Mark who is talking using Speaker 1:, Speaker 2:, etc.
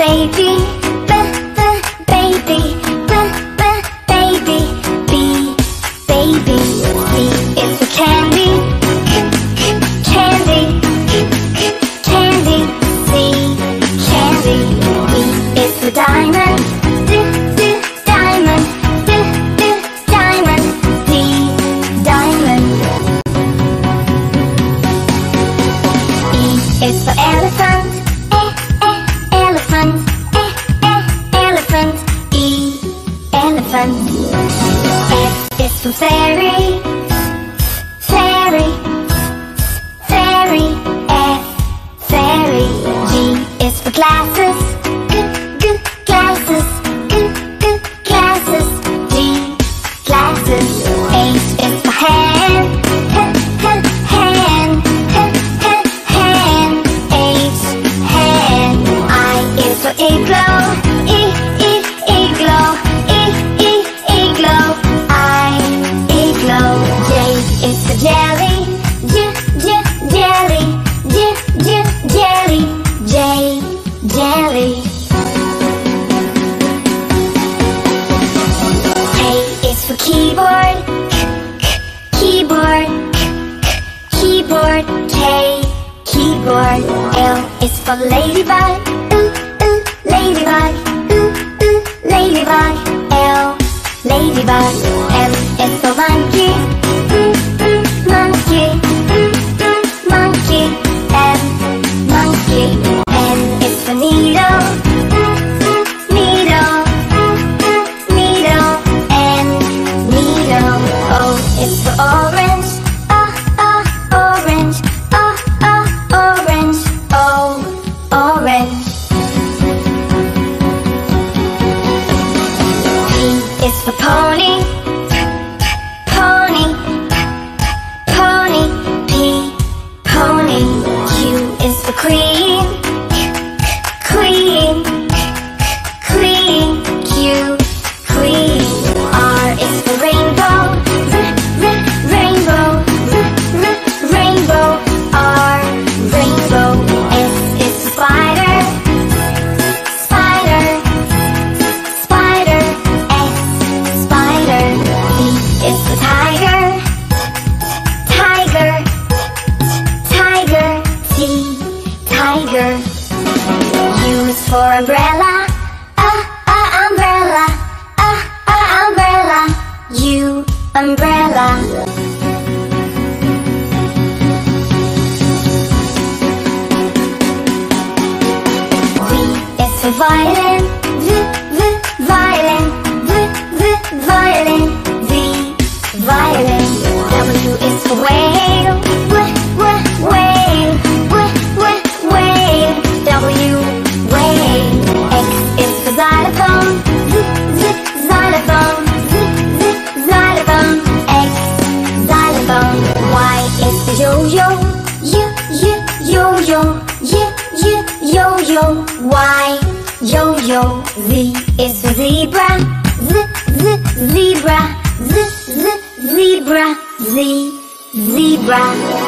Speaker 1: baby, b b baby, b b baby, b baby. C is for candy, candy, candy. Candy. D is diamond, For fairy. Fairy. Fairy. F, fairy. G is for glasses. G, g, glasses. G, g, glasses. G, glasses. H is for hand. H, h, hand. H, h, hand. H, hand. I is for igloo. Jelly. Is for keyboard. K, keyboard. K, keyboard. K, keyboard. L is for ladybug. Ooh, ooh, ladybug. Ooh, ooh, ladybug. L, ladybug. M queen. Tiger. U is for umbrella. Ah, ah, umbrella. Ah, ah, umbrella. U, umbrella. V is for violin. Yo-yo. Y, y, yo-yo. Y, yo-yo. Z is for zebra. Z, z, zebra. Z, z, zebra. Z, zebra.